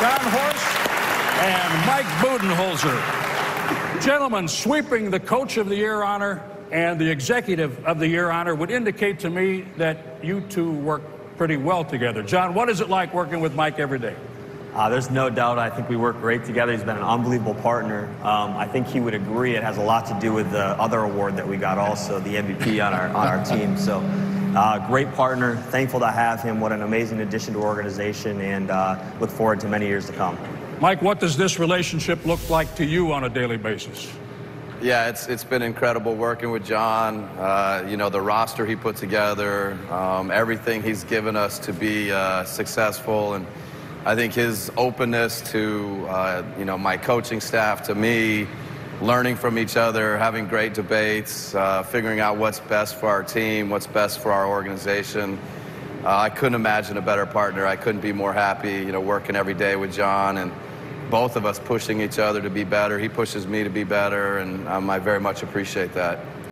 Jon Horst and Mike Budenholzer. Gentlemen, sweeping the Coach of the Year honor and the Executive of the Year honor would indicate to me that you two work pretty well together. Jon, what is it like working with Mike every day? Uh, there's no doubt. I think we work great together. He's been an unbelievable partner. Um, I think he would agree. It has a lot to do with the other award that we got, also the MVP on our on our team. So, uh, great partner. Thankful to have him. What an amazing addition to our organization, and uh, look forward to many years to come. Mike, what does this relationship look like to you on a daily basis? Yeah, it's it's been incredible working with Jon. Uh, you know, the roster he put together, um, everything he's given us to be uh, successful, and I think his openness to uh, you know my coaching staff, to me, learning from each other, having great debates, uh, figuring out what's best for our team, what's best for our organization. Uh, I couldn't imagine a better partner. I couldn't be more happy. You know, working every day with Jon and both of us pushing each other to be better. He pushes me to be better, and um, I very much appreciate that.